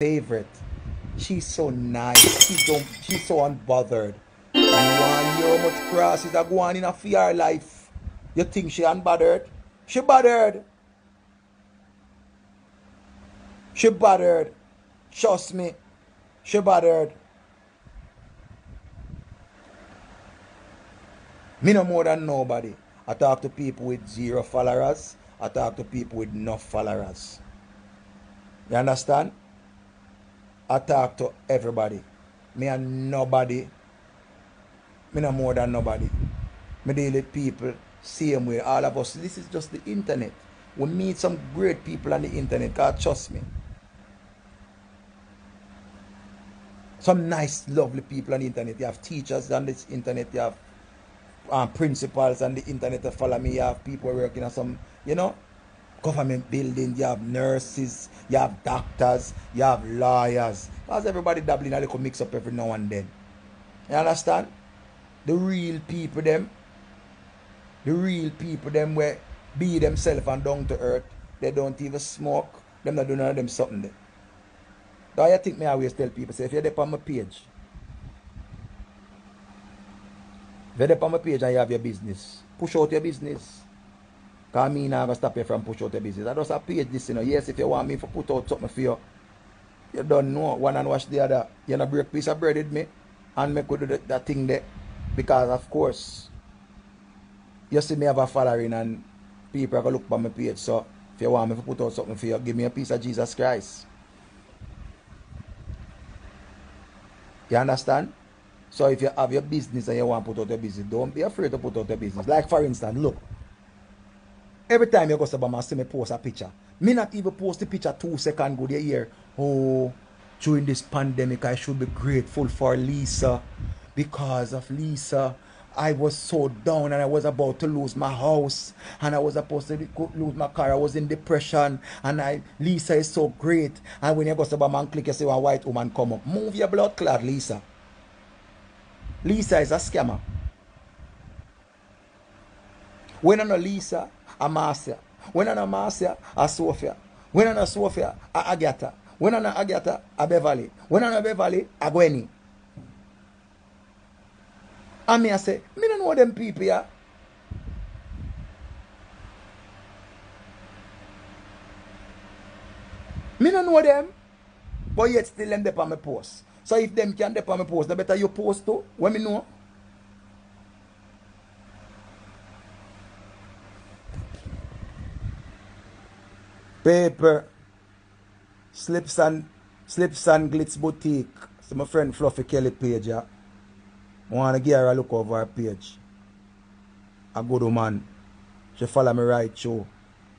favorite. She's so nice. She don't she's so unbothered. You want hear much crosses are going in a fear life. You think she unbothered? She bothered. She bothered. Trust me. She bothered. Me no more than nobody. I talk to people with zero followers. I talk to people with no followers. You understand? I talk to everybody. Me and nobody. Me no more than nobody. Me deal with people same way. All of us. This is just the internet. We meet some great people on the internet. God trust me. Some nice, lovely people on the internet. You have teachers on this internet. You have um, principals on the internet to follow me. You have people working on some, you know, government building. You have nurses. You have doctors. You have lawyers. Because everybody dabbling a little mix up every now and then. You understand? The real people, them, the real people, them, where be themselves and down to earth. They don't even smoke. Them not doing none of them something there. Do you think me always tell people, say, if you're there on my page, if you're there on my page and you have your business, push out your business. Because me not going to stop you from push out your business. I just a page this, you know. Yes, if you want me to put out something for you, you don't know one and wash the other. You know, break piece of bread with me and make do that, that thing there. Because, of course, you see me have a following and people are going to look by my page. So, if you want me to put out something for you, give me a piece of Jesus Christ. You understand? So if you have your business and you want to put out your business, don't be afraid to put out your business. Like for instance, look. Every time you go to Bama, see me post a picture. Me not even post the picture two seconds good you hear. Oh, during this pandemic, I should be grateful for Lisa. Because of Lisa, I was so down and I was about to lose my house and I was supposed to lose my car. I was in depression and I Lisa is so great. And when you go to Bama and click, you see a white woman come up. Move your blood clot, Lisa. Lisa is a scammer. When I know Lisa, a Marcia. When know Marcia, a Sophia. When know Sophia, a Agatha. When know Agatha, a Beverly. When know Beverly, a Gwenny. And me I say, me don't know them people here. Me don't know them. But yet still them dep on my post. So if them can dep on my post, the better you post too. When me know. Paper. Slips and Slips and Glitz Boutique. So my friend Fluffy Kelly page, yeah. I want to give her a look over her page. A good woman. She follow me right show.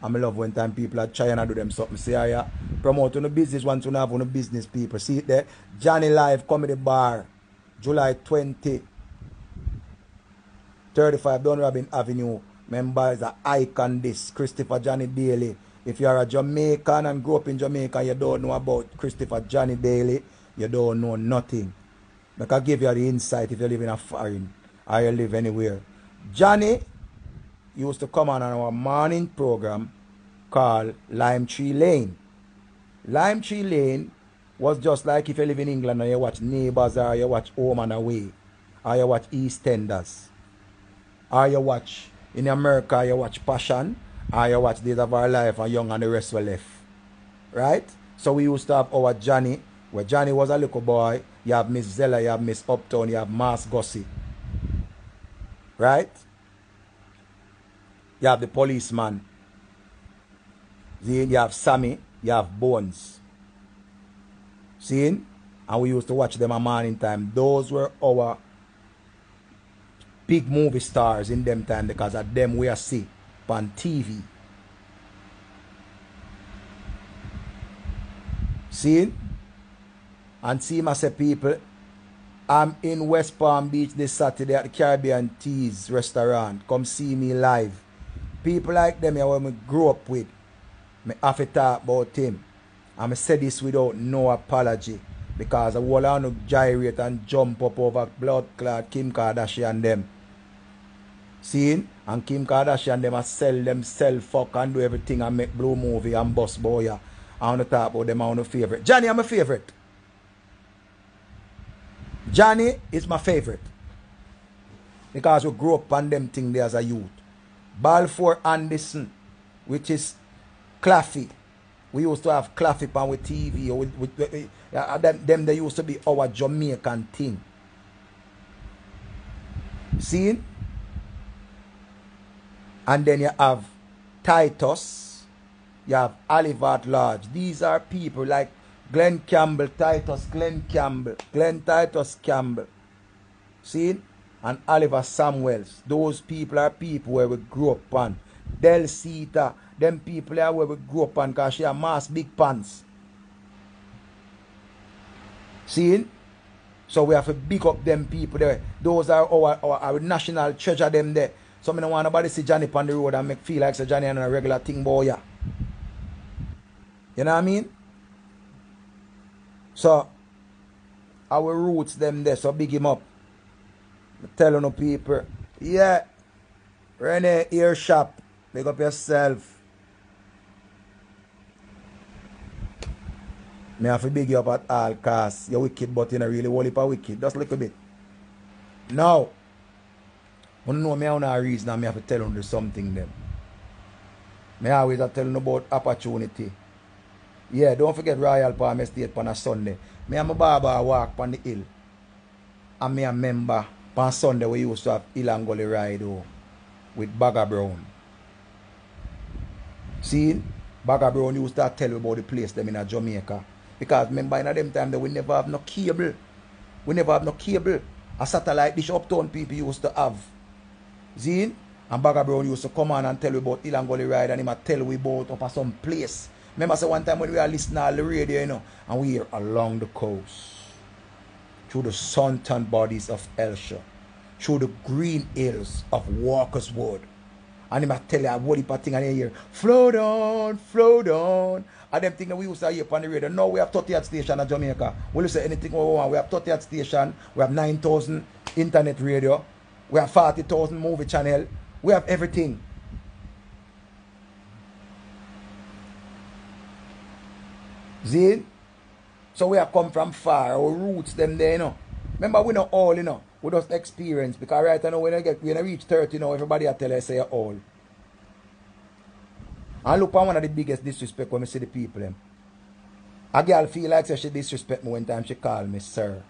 And I love when time people are trying to do them something. See how uh, you promote on the business once you have on the business people. See it there. Johnny Live Comedy Bar. July 20. 35 Dunrobin Avenue. Remember, is an icon this. Christopher Johnny Daley. If you are a Jamaican and grew up in Jamaica, you don't know about Christopher Johnny Daley. You don't know nothing. But I can give you the insight if you live in a foreign or you live anywhere. Johnny used to come on our morning program called Lime Tree Lane. Lime Tree Lane was just like if you live in England and you watch Neighbours or you watch Home and Away or you watch EastEnders or you watch in America you watch Passion you watch Days of Our Life and Young and the rest were left. Right? So we used to have our Johnny where Johnny was a little boy, you have Miss Zella, you have Miss Uptown, you have Mass Gussie. Right? You have the policeman. Then you have Sammy, you have Bones. See? And we used to watch them a morning time. Those were our big movie stars in them time because at them we are see on TV. See? And see my say people, I'm in West Palm Beach this Saturday at the Caribbean Teas restaurant. Come see me live. People like them here when I grew up with. Me have to talk about him. And I say this without no apology. Because I on to gyrate and jump up over blood clot Kim Kardashian and them. See? And Kim Kardashian them a sell themselves fuck and do everything and make blue movie and bust boy. I want to talk about them, I want to favorite. Johnny, I'm a favorite. Johnny is my favorite. Because we grew up on them thing there as a youth. Balfour Anderson, which is Claffy. We used to have Claffy on with TV. With, with, with, uh, them, them, they used to be our Jamaican thing. See? And then you have Titus. You have Oliver Lodge. These are people like Glenn Campbell, Titus Glenn Campbell, Glenn Titus Campbell. See? And Oliver Samuels. Those people are people where we grew up on. Del Cita. Them people are where we grew up on because she mass big pants. See? So we have to big up them people there. Those are our, our, our national treasure them there. So I don't want nobody see Johnny on the road and make feel like say Johnny and a regular thing boy. Yeah. You know what I mean? So our roots them there, so big him up. I'm telling the people. Yeah. Rene ear shop. Big up yourself. Me have to big you up at all costs. You're wicked, but you're not really heap of wicked. Just a little bit. Now, you know me on a reason, I have to tell you something them. Me always tell you about opportunity. Yeah, don't forget Royal Palm Estate on a Sunday. Me and my barber walk on the hill. And me a member on Sunday we used to have Hill and Gully ride oh, with Bagger Brown. See? Bagger Brown used to tell you about the place them in Jamaica. Because remember in them time that we never have no cable. We never have no cable. A satellite dish uptown people used to have. See? And Bagger Brown used to come on and tell you about Gully ride and him a tell we about up at some place. Remember say one time when we were listening to the radio, you know, and we are along the coast. Through the sun-tanned bodies of Elsha. Through the green hills of Walkerswood. And him a tell you what heap thing and you hear, flow down, flow down. And them thing that we used to hear on the radio. Now we have 30 station in Jamaica. We say anything we want. We have 30 station. We have 9,000 internet radio. We have 40,000 movie channel. We have everything. See? So we have come from far. Our roots them there, you know. Remember, we know all, you know. We just experience. Because right now, when I get when I reach 30, you know, everybody I tell us say all. And look on one of the biggest disrespect when we see the people them. A girl feel like she disrespect me one time she call me sir.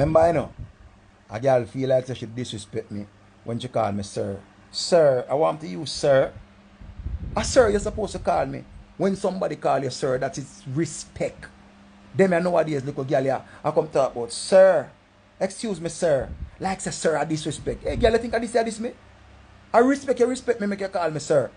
Remember, you know? A girl feel like she disrespect me when she call me sir. Sir, I want to use sir. A sir, you're supposed to call me. When somebody call you sir, that is respect. Them I nowadays little girl yeah, I come talk about sir. Excuse me, sir. Like say sir, I disrespect. Hey girl, you think I this, I this me? I respect you, respect me, make you call me sir.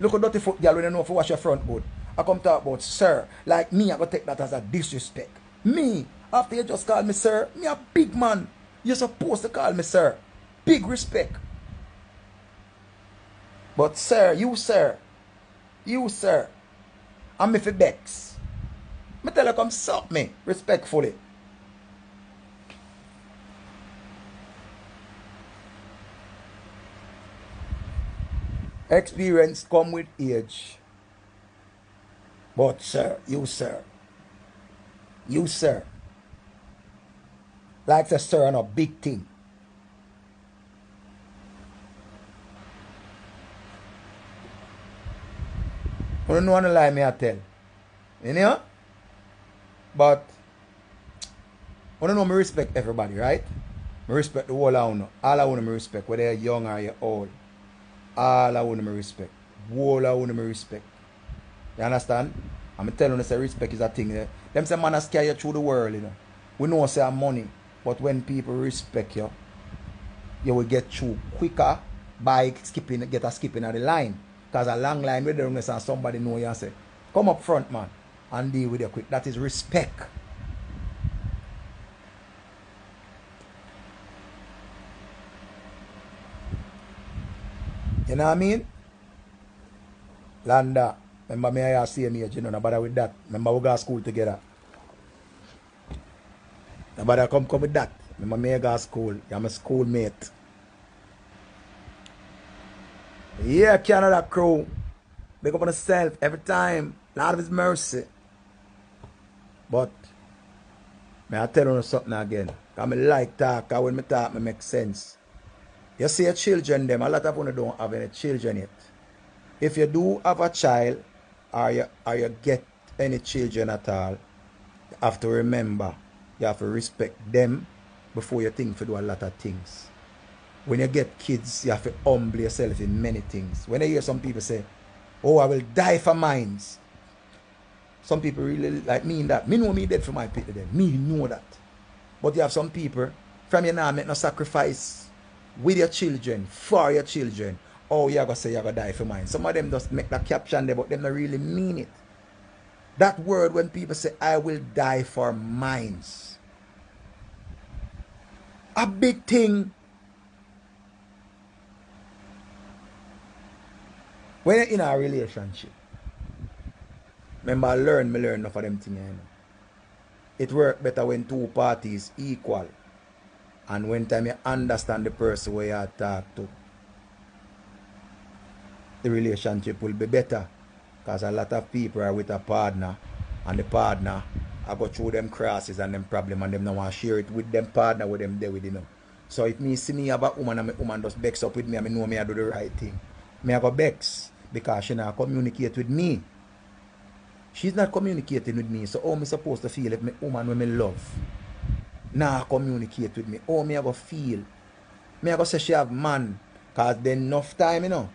Look at dirty foot girl when you know if you wash your front hood. I come talk about sir. Like me, I go take that as a disrespect. Me, after you just call me sir, me a big man. You're supposed to call me sir. Big respect. But sir, you sir, you sir, I'm if Bex. Me tell you come suck me respectfully. Experience come with age. But sir, you sir, you sir, like a sir on a big thing. I don't want to lie me I tell. You know? But I don't know me respect everybody, right? Me respect the whole of you. All I want me respect, whether you're young or you're old. All I want me respect. Whole I want me respect. You understand? I'm telling you, say respect is a thing. Eh? Them say man scare you through the world, you know. We know say money, but when people respect you, you will get through quicker by skipping get a skipping at the line. Because a long line with the and somebody know you and say, come up front, man, and deal with you quick. That is respect. You know what I mean? Landa, remember me I same age, you know, nobody with that. Remember we go to school together. Nobody come come with that. Remember me I go to school. I'm a schoolmate. Yeah, Canada crew. Big up on yourself every time. Lord of His mercy. But, may I tell you something again. Because I like talk, because when I talk, it make sense. You see your children, them, a lot of people don't have any children yet. If you do have a child, or you, or you get any children at all, you have to remember, you have to respect them before you think to do a lot of things. When you get kids, you have to humble yourself in many things. When I hear some people say, oh, I will die for mines. Some people really like mean that. Me know me dead for my people then. Me know that. But you have some people, from you now make no sacrifice with your children, for your children. Oh, you're to say you're to die for mine. Some of them just make that caption there, but them not really mean it. That word when people say, I will die for mines. A big thing When you're in a relationship, remember I learn, me learn enough of them things, you know. It work better when two parties equal. And when time you understand the person where you talk to, the relationship will be better. Because a lot of people are with a partner and the partner I go through them crosses and them problem and them not want share it with them partner with them there with you know. So if me see me have a woman and my woman just bex up with me me know me I do the right thing. Me I go bex because she not communicate with me. She's not communicating with me. So how me supposed to feel if my woman when me love nah communicate with me? How me I go feel? Me I go say she have man. Cause then enough time, you know.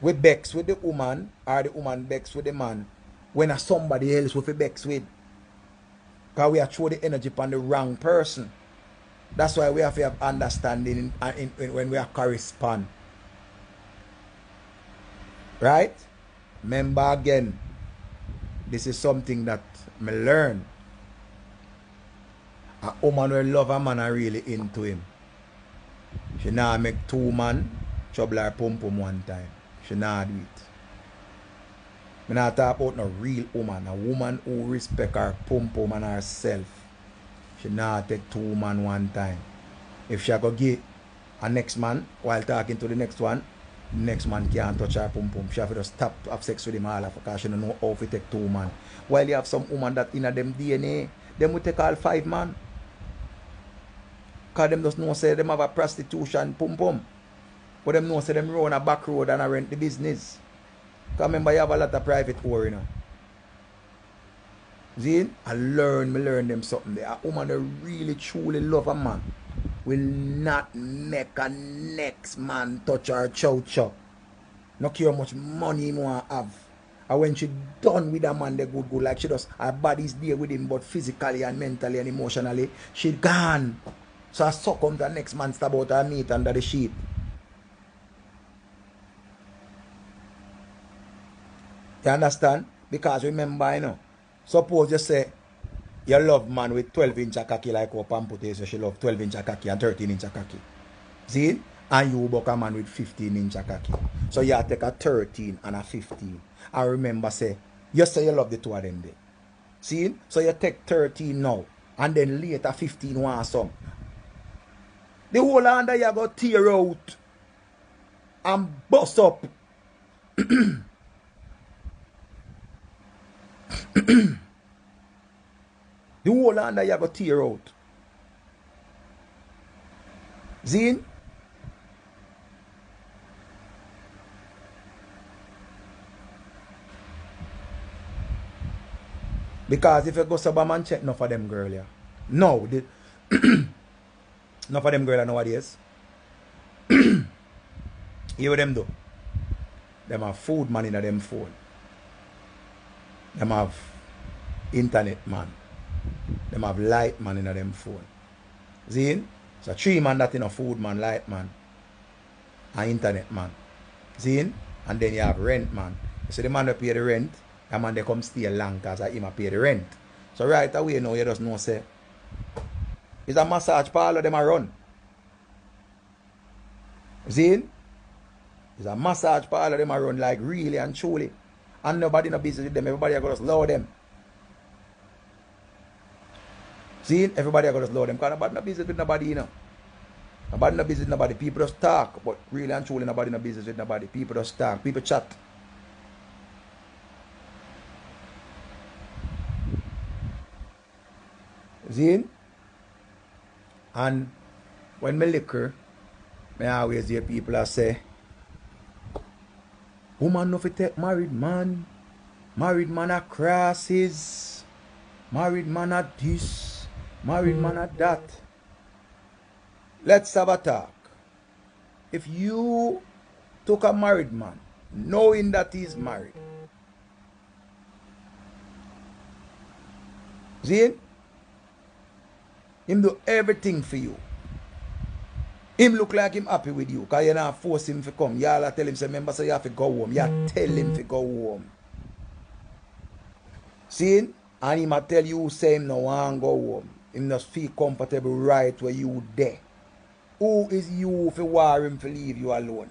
We bex with the woman or the woman bex with the man when a somebody else with a bex with. Because we are throw the energy upon the wrong person. That's why we have to have understanding in, uh, in, in, when we are correspond. Right? Remember again, this is something that me learn. A woman will love a man and really into him. She now make two man trouble her pum pum one time. She not do it. Me not talk about no real woman, a woman who respect her pum pum and herself. She not take two man one time. If she go get a next man while talking to the next one, next man can't touch her pum pum. She have to stop have sex with him all because she don't know how to take two man. While you have some woman that in a them DNA, them will take all five man. Cause them just know say them have a prostitution pum pum. But them know say them run a back road and a rent the business. Cause remember you have a lot of private war, you know. See? I learn, me learn them something there. A woman that really truly love a man will not make a next man touch her chow chow. No care how much money he want have. And when she done with a man, they good good like she does. Her body's there with him, but physically and mentally and emotionally, she gone. So I succumb to the next man stab out her meat under the sheet. You understand? Because remember, you know, suppose you say you love man with 12 inch cocky like what Pampute so she love 12 inch cocky and 13 inch cocky. See? And you book a man with 15 inch cocky. So you take a 13 and a 15. And remember say, you say you love the two of them there. See? So you take 13 now. And then later 15 want some. The whole under you go tear out. And bust up. the whole under you have to tear out. Zin? Because if you go sub a man check enough of them girl yeah. No, the enough of them girl nowadays. Hear what them do? Them have food man in them phone. Them have internet man. Them have light man in them phone. See? So three man that in a food man, light man, and internet man. See? And then you have rent man. So the man that pay the rent, the man they come stay long because him pay the rent. So right away now you just know say it's a massage parlor them a run. See? It's a massage parlor them a run like really and truly. And nobody no business with them. Everybody are gonna slow them. See, everybody are going to slow them because nobody no business with nobody, you know. Nobody no business with nobody. People just talk. But really and truly nobody no business with nobody. People just talk. People chat. See? And when me liquor, me always hear people that say, Woman no fi take married man. Married man a crosses. Married man a this. Married man a that. Let's have a talk. If you took a married man, knowing that he's married, see, him do everything for you. Him look like him happy with you, because you not force him to come. Y'all tell him, say, remember, say you have to go home. You tell him to go home. See? And he might tell you, say him no want go home. Him just feel comfortable right where you there. Who is you for war him to leave you alone?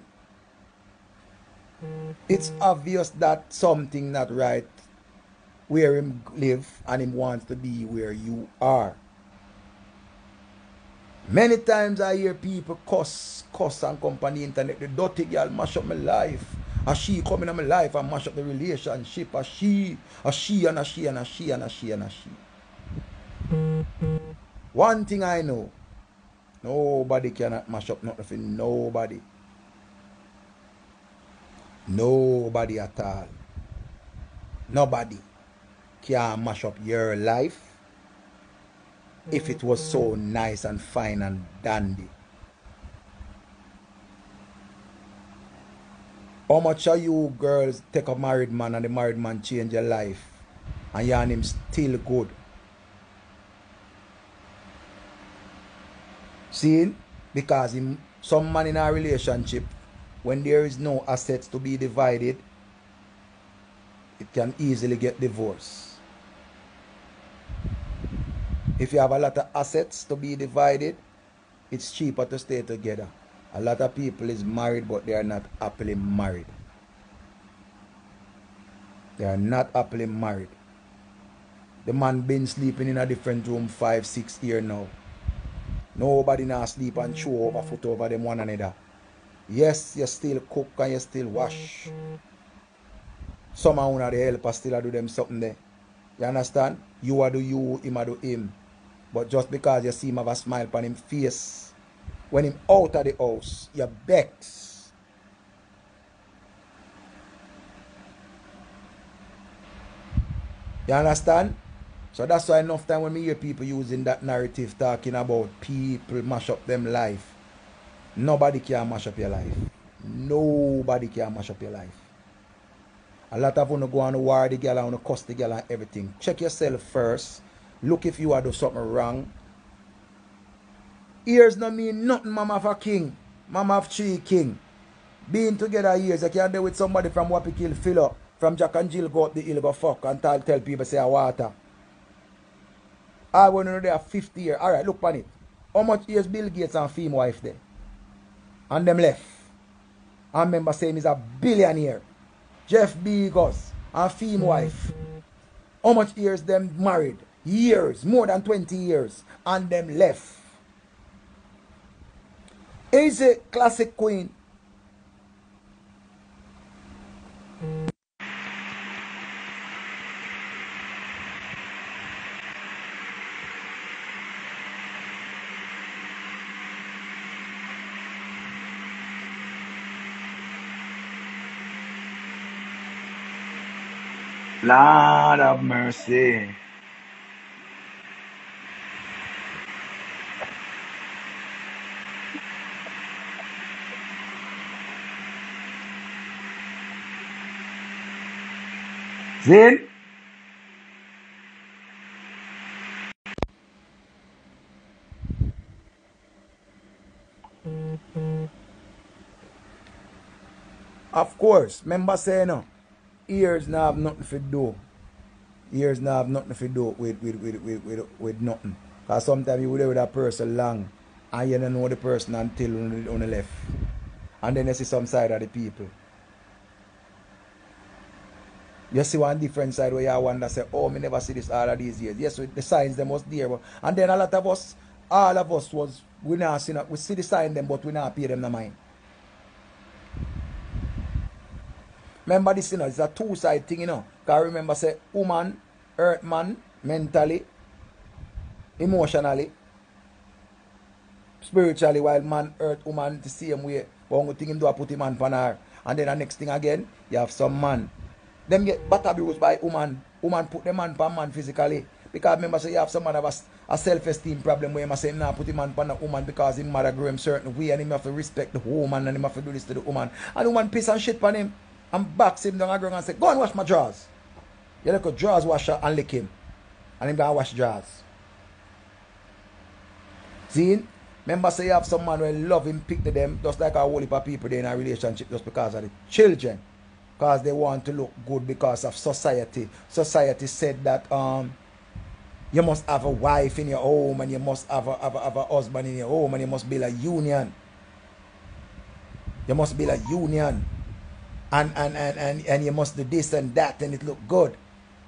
It's obvious that something not right where him live and him wants to be where you are. Many times I hear people cuss, cuss and company internet. The dirty girl mash up my life. A she coming in my life and mash up the relationship. A she, a she and a she and a she and a she and a she. One thing I know, Nobody cannot mash up nothing nobody. Nobody at all. Nobody can mash up your life if it was so nice and fine and dandy. How much of you girls take a married man and the married man change your life and you and him still good? See? Because in some man in a relationship, when there is no assets to be divided, it can easily get divorced. If you have a lot of assets to be divided, it's cheaper to stay together. A lot of people is married but they are not happily married. They are not happily married. The man been sleeping in a different room five, six years now. Nobody now sleep and chew over foot over them one another. Yes, you still cook and you still wash. Some of the helper still do them something there. You understand? You are do you, him a do him. But just because you see him have a smile on him face, when him out of the house, you vex. You understand? So that's why enough time when me hear people using that narrative talking about people mash up them life. Nobody can mash up your life. Nobody can mash up your life. A lot of you go on the war the girl and cuss the girl and everything. Check yourself first. Look if you are doing something wrong. Ears no mean nothing, mama a king. Mama of three king. Being together years, I can't deal with somebody from Wappy Kill, fill up. From Jack and Jill go up the hill, go fuck and tell, tell people say water. I want to know they are 50 years. Alright, look on it. How much years Bill Gates and Fame wife there? And them left. I remember saying he's a billionaire. Jeff Bezos and Fame wife. How much years them married? Years, more than 20 years. And them left. Is a classic queen. Lord of mercy. Zin? Of course, remember saying no ears now have nothing to do. Ears now have nothing to do with with with with, with, with nothing. Cause sometimes you would with a person long and you don't know the person until on the left. And then you see some side of the people. You see one different side where you wonder say, oh, me never see this all of these years. Yes, the signs them was there. But, and then a lot of us all of us was we not see we see the sign them, but we not pay them the mind. Remember this, you know, it's a two-side thing, you know. Because remember, say, woman, earth man, mentally, emotionally, spiritually, while man, earth, woman, the same way. One thing him do, I put him on pan her. And then the next thing again, you have some man. Them get bad abused by woman. Woman put the man pan man physically. Because remember, say, you have some man have a, a self-esteem problem where him say, nah, put him on pan a woman because him mother grew him certain way and him have to respect the woman and him have to do this to the woman. And the woman piss and shit pan him and box him down the ground and say, Go and wash my drawers. You look at drawers washer and lick him. And him gonna wash drawers. See? Remember say you have some man who love him, pick to them, just like a whole heap of people they in a relationship just because of the children. Because they want to look good because of society. Society said that um you must have a wife in your home and you must have a, have a, have a husband in your home and you must build a union. You must build a union and, and, and, and, and you must do this and that and it look good.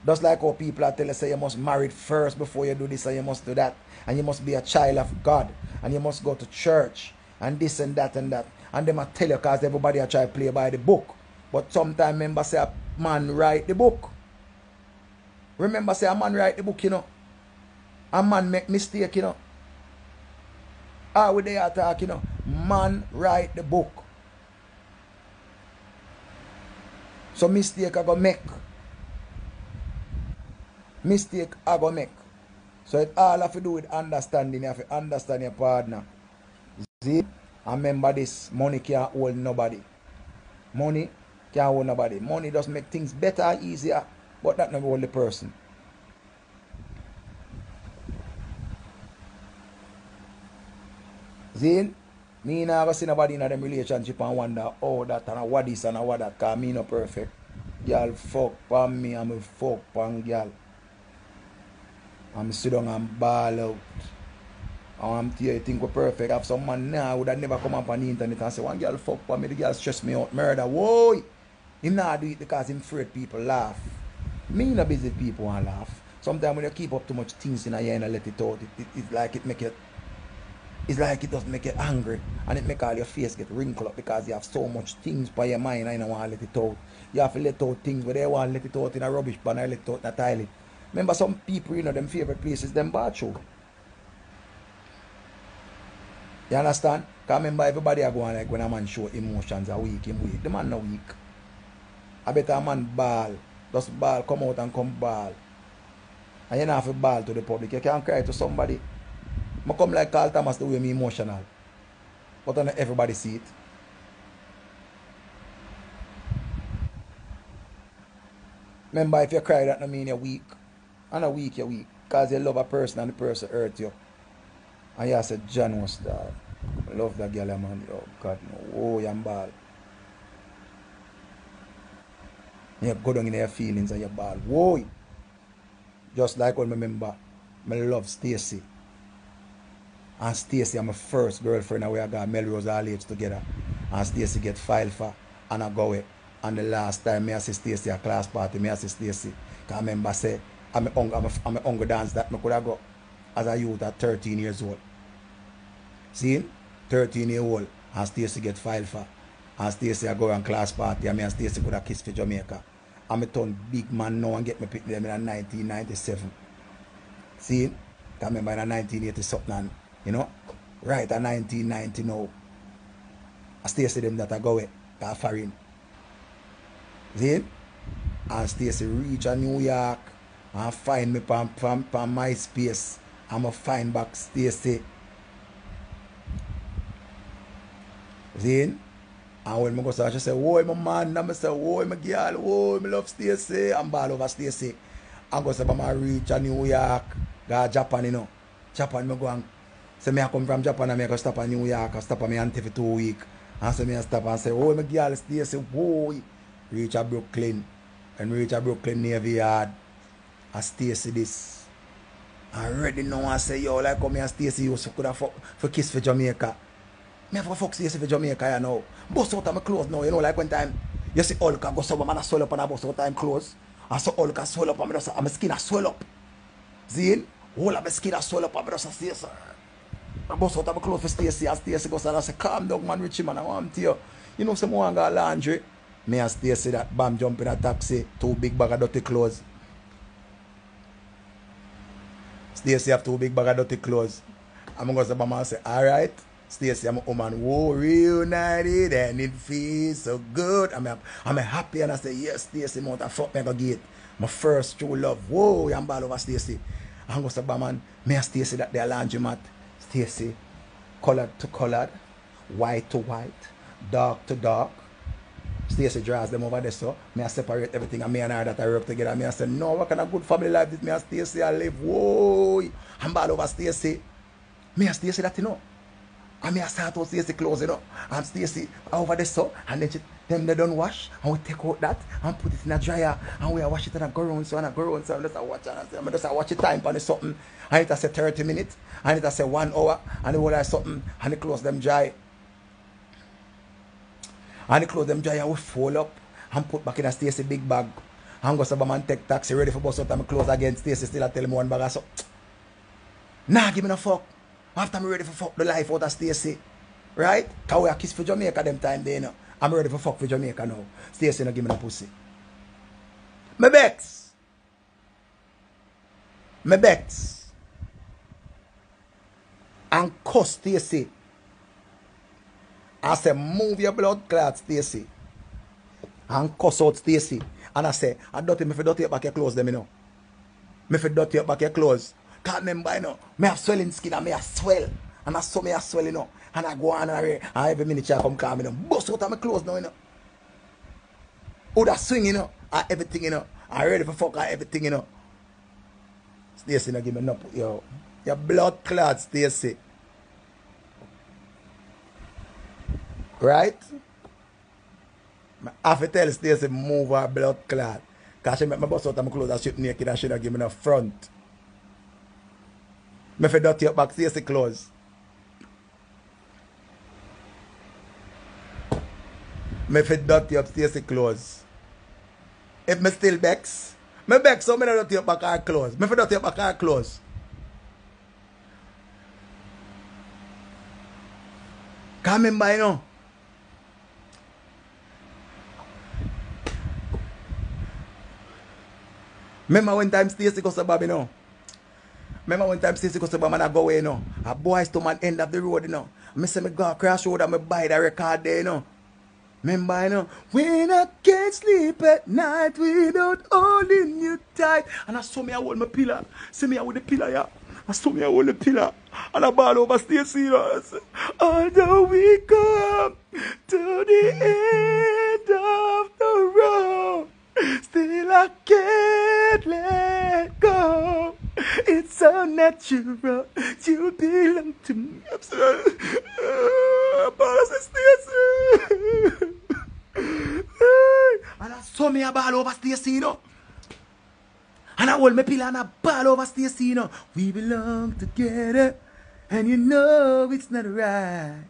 Just like how people are telling say you must marry first before you do this and you must do that. And you must be a child of God. And you must go to church and this and that and that. And they might tell you because everybody are try to play by the book. But sometimes remember say a man write the book. Remember say a man write the book, you know. A man make mistake, you know. How would they attack, you know? Man write the book. So mistake I go make. Mistake I go make. So it all have to do with understanding. You have to understand your partner. See? And remember this, money can't hold nobody. Money can't hold nobody. Money does make things better, easier, but that never hold the person. See? Me never see nobody in them relationship and wonder, oh, that and what this and what that, because me no perfect. Girl fuck on me and me fuck on girl. And me sit down and ball out. I'm here, think we're perfect. I have some man now would have never come up on the internet and say, one girl fuck on me, the girl stress me out, murder. Whoa! Him not do it because him afraid people laugh. Me no busy people want laugh. Sometimes when you keep up too much things in a year and let it out, it, it, it's like it make you it's like it does make you angry and it make all your face get wrinkled up because you have so much things by your mind and you don't want to let it out. You have to let out things where they want to let it out in a rubbish bin or let it out in a toilet. Remember some people, you know, them favorite places, them bathroom. You understand? Because remember everybody are going like when a man show emotions are weak, him weak. The man no weak. I bet a man ball. Just ball, come out and come ball. And you don't have to ball to the public. You can't cry to somebody. I come like Carl Thomas the way me emotional. But not everybody see it. Remember, if you cry, that don't mean you're weak. And a weak, you're weak. Because you love a person and the person hurt you. And you said, John was that. Love that girl, man. Oh, God, no. Oh, you're ball. You go down in your feelings and you ball. Whoa. Just like when I remember, I love Stacy. And Stacy, I'm my first girlfriend, and we got Melrose all age together. And Stacy get filed for, and I go away. And the last time me see Stacy a class party, me see Stacy. Cause I remember say, I'm a a, I'm a hunger dance that me could have go as a youth at 13 years old. See? 13 year old, and Stacy get filed for. And Stacy I go on class party, and me and Stacy could have kissed for Jamaica. And me turn big man now and get me pick them in 1997. See? I remember in 1980 something you know? Right at 1990 now. I see them that I go with that foreign. See? And Stacy reach a New York and find me from, from MySpace. I'm a find back. See? And when I go so she say, Whoa, my man, and I say, Whoa, my girl, whoa, I love Stacy. I'm ball over Stacy. I go say, I reach a New York, go Japan, you know. Japan, I go and So me I come from Japan and me I stop in New York, I stop at my auntie for two weeks. And so me I stop and say, oh, my girl stay, say, whoa, reach a Brooklyn. And reach a Brooklyn Navy Yard. I stay see this. I already know I say, yo, like come here Stacy you could have fuck for kiss for Jamaica. Me have a fuck Stacy for Jamaica, you know. Bust out of my clothes now, you know, like one time. You see Hulk go somewhere, man, I swell up and I bust out time clothes. I saw Hulk swell up and my skin I swell up. See? All of my skin I swell up and my say, sir. I bust out of my clothes for Stacy and Stacy goes and I say, calm down man, Richie man, I want to you. You know, some one got laundry. Me and Stacy that bam jump in a taxi, two big bag of dirty clothes. Stacy have two big bag of dirty clothes. I'm gonna say, Mama say, alright. Stacy, I'm a woman, whoa, reunited and it feels so good. I'm, I'm a happy and I say, yes, Stacy, mount a fuck me go get my first true love. Whoa, I'm ball over Stacy. I'm gonna say, man, me and Stacy that they're laundromat. Stacy, colored to colored, white to white, dark to dark. Stacy draws them over there, so me I separate everything and me and her that I work together. Me I say, no, what kind of good family life this me and Stacy I live? Whoa, I'm bad over Stacy. Me and Stacy that you know. And me I start out Stacy clothes, you know. And Stacy over there so and then she, them they don't wash and we take out that and put it in a dryer and we are wash it and I go around so and I go around so and just I watch and I say, I just I watch it time and something and it I say 30 minutes and it I say one hour and it will like something and the close them dry. And the close them dry and we fold up and put back in a Stacy big bag. And go some man take taxi ready for bus out and clothes again. Stacy still I tell me one bag so. Nah, give me no fuck. After I'm ready for fuck the life out of Stacy. Right? Cause we a kiss for Jamaica them time there, you know. I'm ready for fuck for Jamaica now. Stacy no give me no pussy. Me bex. Me bex. And cuss Stacy. I say, move your blood clot, Stacy. And cuss out Stacy. And I say, I dirty me for dirty up back your clothes them, you know. Me for dirty up back your clothes. Can't remember, you know. Me have swelling skin and me have swell. And I saw me have swell, you know. And I go on and, I, every minute I come calm, you know. Bust out of my clothes now, you know. Oh, that swing, you know. And everything, you know. I ready for fuck and everything, you know. Stacy, you know, give me no, yo. Your blood clot, Stacy. Right? I have to tell Stacy move her blood clot. Because she make me bust out of my clothes and shoot naked and she don't give me no front. Me fè dot yo bak, siye se close. Me fè dot yo, siye se close. If me still beks, me beks so me nan dot yo bak a close. Me fè dot yo bak a close. Ka men bay nou. Remember when time Stacey goes to Babylon? Remember when time Stacy goes Bobby I go away you know? A boys to man end of the road you know? Me say me go across road and me buy the record there you know? Remember you know? When I can't sleep at night without holding you tight. And I saw me I hold my pillar. See me I hold the pillar yeah. I saw me I hold the pillar. And I ball over you know? Although we come to the end of the road. Still I can't let go. It's so natural. You belong to me. I'm sorry. Uh, and I saw me a ball over Stacy, you know. And I hold my pillow and I ball over Stacy, you know. We belong together. And you know it's not right.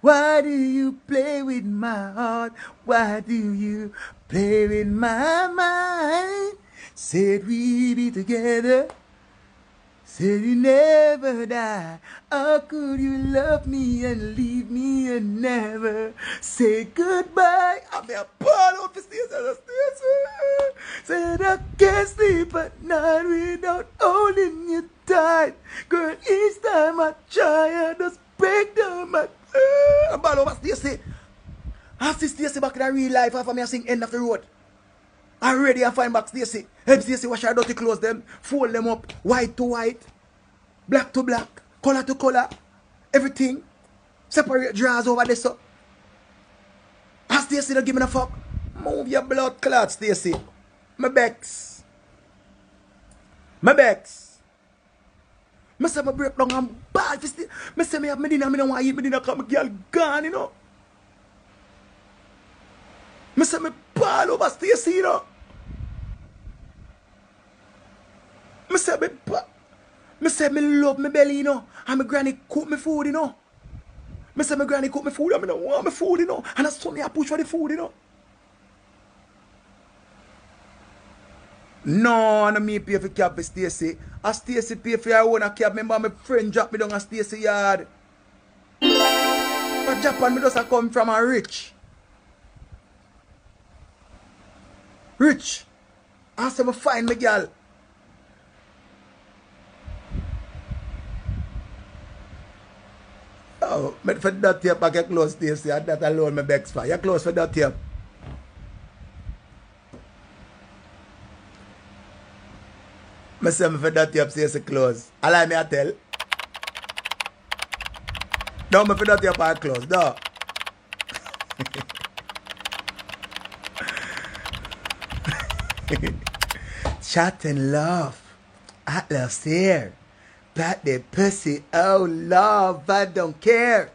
Why do you play with my heart? Why do you play with my mind? Said we be together. Said you never die. How could you love me and leave me and never say goodbye? I'm a part ball out for Stacy. Said I can't sleep at night without holding you tight. Girl, each time I try, I just break down my I'm ball over Stacy. I see Stacy back in the real life after me I sing end of the road. Already I find back Stacy. Help Stacy wash her dirty clothes them. Fold them up. White to white. Black to black. Color to color. Everything. Separate drawers over this up. And Stacy don't give me a fuck. Move your blood clot, Stacy. My backs. My backs. Me say me break down and bad for Stacy. Me say me have me dinner, me don't want to eat me dinner because my girl gone, you know. Me say me ball over Stacy, you know. Me say me Me say me love me belly, you know. And my granny cook me food, you know. Me say my granny cook me food and me don't want me food, you know. And that's something I push for the food, you know. No, no me pay for cab for Stacy. A Stacy pay for your own a cab. Remember my friend drop me down a Stacy yard. But Japan me just a come from a rich. Rich. I say me find me girl. Oh, but for that tape I get close and that alone me begs for. You close for that tape. Me say me for that tape say close. Allow me I tell. No, me for that tape I close. No. Chat and laugh. Atlas here. Pat the pussy. Oh, love. I don't care.